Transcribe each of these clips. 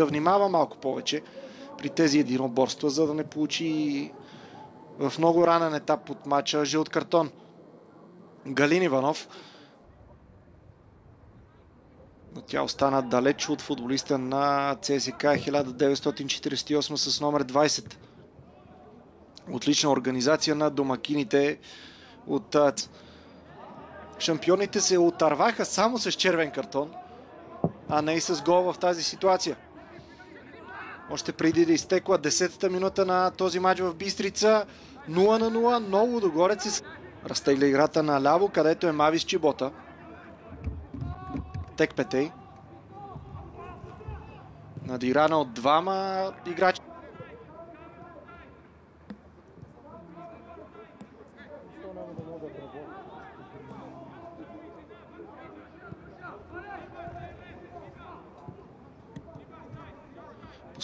да внимава малко повече при тези единоборства, за да не получи в много ранен етап от матча жълт картон. Галин Иванов но тя остана далеч от футболиста на ЦСК 1948 с номер 20. Отлична организация на домакините от Шампионите се отърваха само с червен картон, а не и с гол в тази ситуация. Още преди да изтекла 10-та минута на този матч в Бистрица, 0 на 0, много догорец се разтегля играта на ляво, където е Мавис Чибота. Тек Петей. Надирана от двама играчи.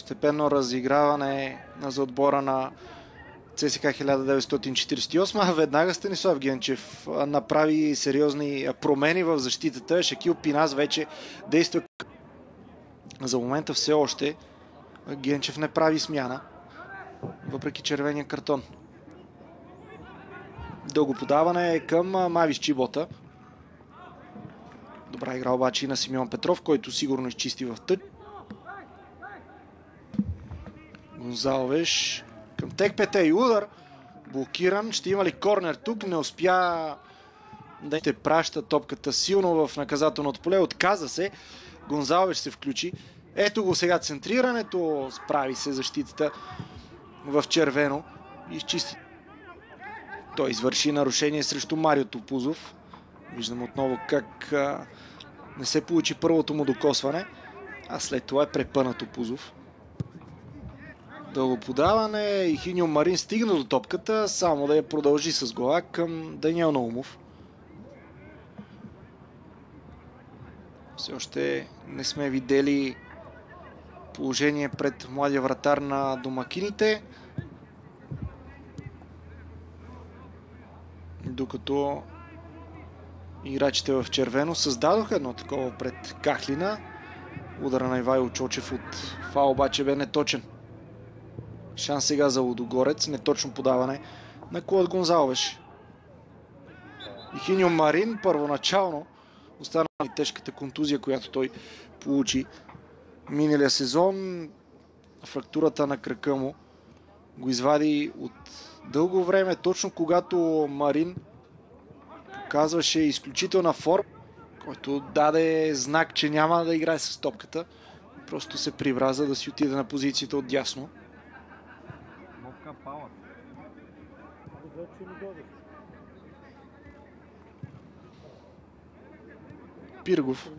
Постепенно разиграване за отбора на ЦСК 1948, а веднага Станислав Генчев направи сериозни промени в защитата. Шакил Пинас вече действа за момента все още Генчев не прави смяна, въпреки червения картон. Дълго подаване е към Мавис Чибота. Добра игра обаче и на Симеон Петров, който сигурно изчисти в тъч. Гонзалвеш към Текпете и удар. Блокиран. Ще има ли корнер тук? Не успя да те праща топката силно в наказателното поле. Отказа се. Гонзалвеш се включи. Ето го сега центрирането. Справи се защитата в червено. Изчисти. Той извърши нарушение срещу Марио Топузов. Виждам отново как а, не се получи първото му докосване. А след това е препънат Топузов. Дълго подаване и Хиньо Марин стигна до топката, само да я продължи с глава към Даниел Наумов. Все още не сме видели положение пред младия вратар на домакините. Докато играчите в червено създадоха едно такова пред Кахлина. Удара на Ивайло Чочев от фал обаче бе неточен. Шанс сега за Лудогорец. Неточно подаване на Клод Гонзалвеш. И Хиньо Марин първоначално остана и тежката контузия, която той получи миналия сезон. Фрактурата на крака му го извади от дълго време, точно когато Марин показваше изключителна форма, който даде знак, че няма да играе с топката. Просто се прибраза да си отиде на позицията от дясно. Пиргов.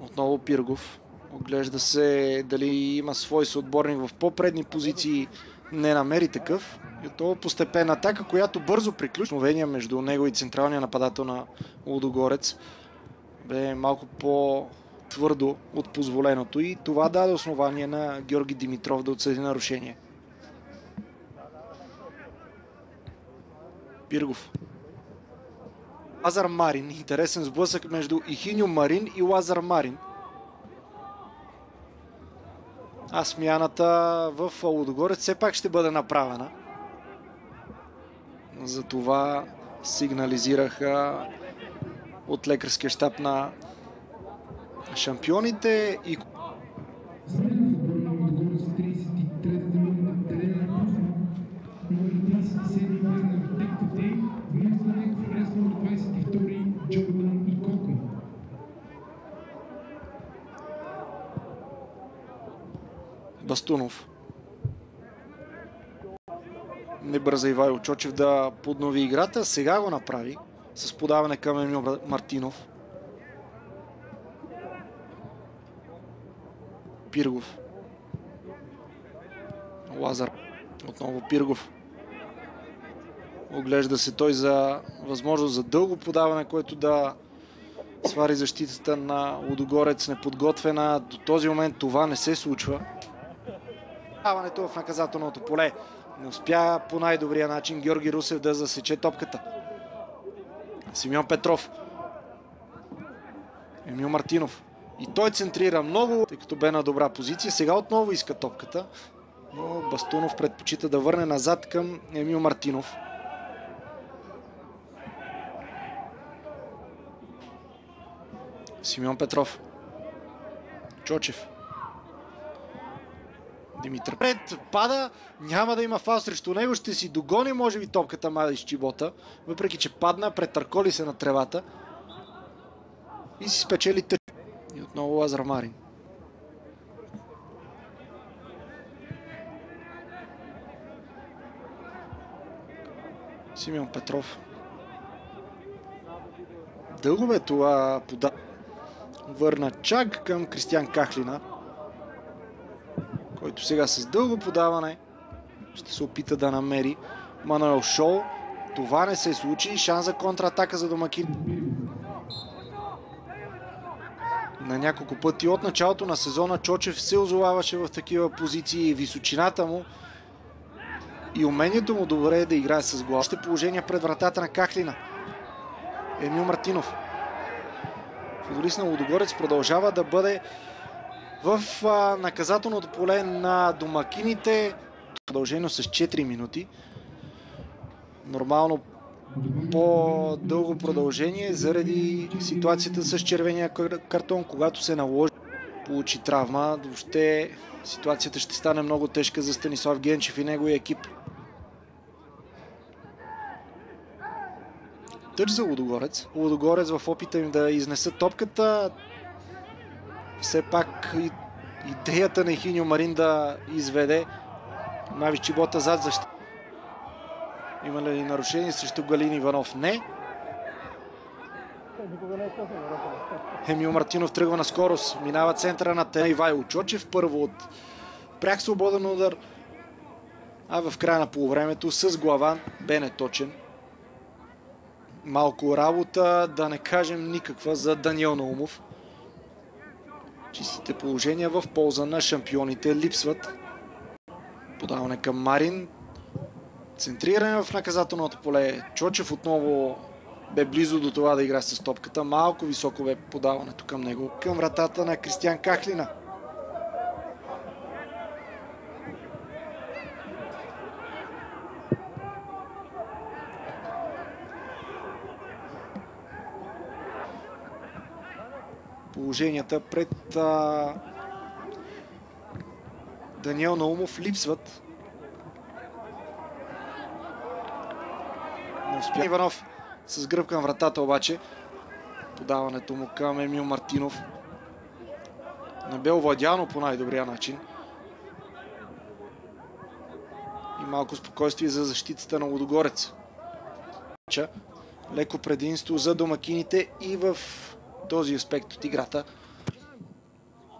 Отново Пиргов. Оглежда се дали има свой съотборник в по-предни позиции. Не намери такъв. И това постепенна атака, която бързо приключи. Мовения между него и централния нападател на Лудогорец бе малко по-твърдо от позволеното и това даде основание на Георги Димитров да отсъди нарушение. Пиргов. Лазар Марин. Интересен сблъсък между Ихиньо Марин и Лазар Марин. А смяната в Лудогорец все пак ще бъде направена. Затова сигнализираха от лекарския щаб на шампионите и Бастунов. Не бърза Ивайло Чочев да поднови играта. Сега го направи с подаване към Емил Мартинов. Пиргов. Лазар. Отново Пиргов. Оглежда се той за възможност за дълго подаване, което да свари защитата на Лудогорец неподготвена. До този момент това не се случва. Даването в наказателното поле. Не успя по най-добрия начин Георги Русев да засече топката. Симеон Петров. Емил Мартинов. И той центрира много, тъй като бе на добра позиция. Сега отново иска топката, но Бастунов предпочита да върне назад към Емил Мартинов. Симеон Петров. Чочев. Димитър пред пада, няма да има фал срещу него, ще си догони може би топката Мадиш Чибота, въпреки че падна, претърколи се на тревата и си спечели. И отново Лазар Марин. Симеон Петров. Дълго бе това пода. Върна чак към Кристиан Кахлина, който сега с дълго подаване ще се опита да намери Мануел Шоу. Това не се случи. Шанс за контратака за домакин. На няколко пъти от началото на сезона Чочев се озоваваше в такива позиции и височината му и умението му добре е да играе с глава. Ще положение пред вратата на Кахлина. Емил Мартинов. Футболист на Лудогорец продължава да бъде в наказателното поле на домакините. Продължено с 4 минути. Нормално по-дълго продължение заради ситуацията с червения картон, когато се наложи получи травма. Въобще ситуацията ще стане много тежка за Станислав Генчев и неговия екип. Тъч за Лудогорец. Лудогорец в опита им да изнесат топката. Все пак идеята на Ихиньо Марин да изведе Мави Чибота зад защита. Има ли нарушение срещу Галин Иванов? Не. Емил Мартинов тръгва на скорост. Минава центъра на Тена Ивайло Чочев. Първо от пряк свободен удар. А в края на полувремето с глава бе неточен. Малко работа, да не кажем никаква за Даниел Наумов. Чистите положения в полза на шампионите липсват. Подаване към Марин. Центриране в наказателното поле. Чочев отново бе близо до това да игра с топката. Малко високо бе подаването към него. Към вратата на Кристиан Кахлина. Положенията пред а... Даниел Наумов липсват. Не успя Иванов с гръб към вратата обаче. Подаването му към Емил Мартинов. Не бе овладяно по най-добрия начин. И малко спокойствие за защитата на Лудогорец. Леко прединство за домакините и в този аспект от играта.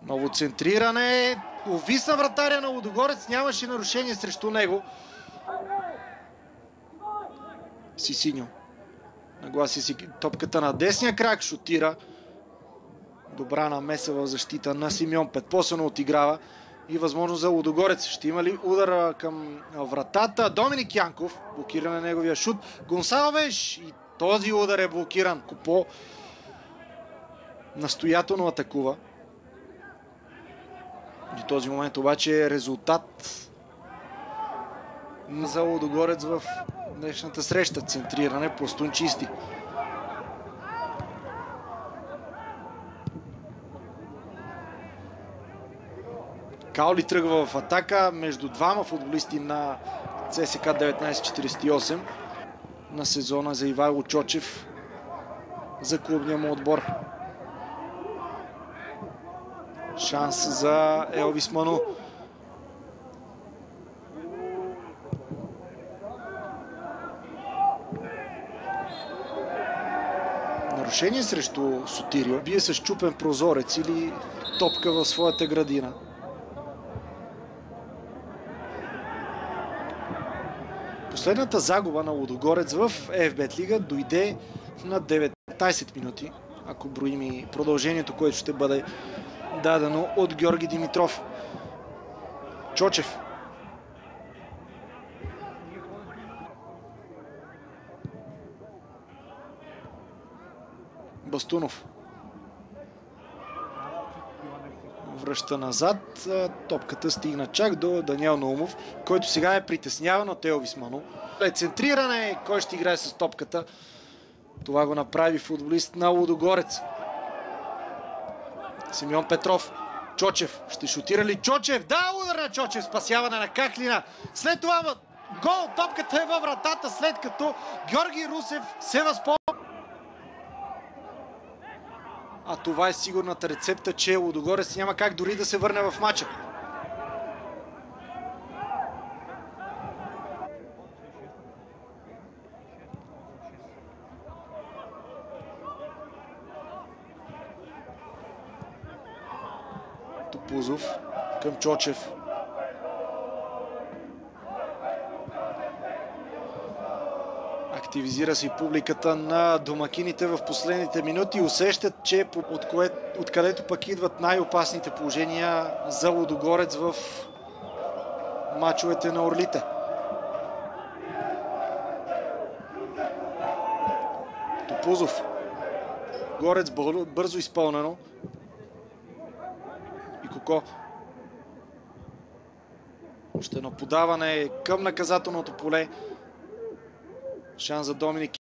Ново центриране. Увисна вратаря на Лудогорец. Нямаше нарушение срещу него. Сисиньо. Нагласи си топката на десния крак. Шутира. Добра намеса в защита на Симеон Петпосано отиграва. И възможност за Лудогорец. Ще има ли удар към вратата? Доминик Янков. Блокиране на неговия шут. Гонсалвеш. И този удар е блокиран. Купо настоятелно атакува. В този момент обаче е резултат за Лодогорец в днешната среща. Центриране, пластун чисти. Каули тръгва в атака между двама футболисти на ЦСК 1948 на сезона за Ивайло Чочев за клубния му отбор. Шанс за Елвис Ману. Нарушение срещу Сотирио. Бие с чупен прозорец или топка в своята градина. Последната загуба на Лудогорец в ЕФБЕТ лига дойде на 19 минути, ако броим и продължението, което ще бъде дадено от Георги Димитров. Чочев. Бастунов. връща назад. Топката стигна чак до Даниел Наумов, който сега е притесняван от Елвис Ману. Е центриране, кой ще играе с топката. Това го направи футболист на Лудогорец. Симеон Петров. Чочев. Ще шутира ли Чочев? Да, удар на Чочев. Спасяване на Кахлина. След това гол. Топката е във вратата, след като Георги Русев се възползва. А това е сигурната рецепта, че Лудогорец няма как дори да се върне в матча. Топузов към Чочев. Активизира се и публиката на домакините в последните минути. Усещат, че от кое, откъдето пък идват най-опасните положения за Лодогорец в мачовете на Орлите. Топузов. Горец бързо изпълнено. И Коко. Още едно подаване към наказателното поле. Шанс за Доминик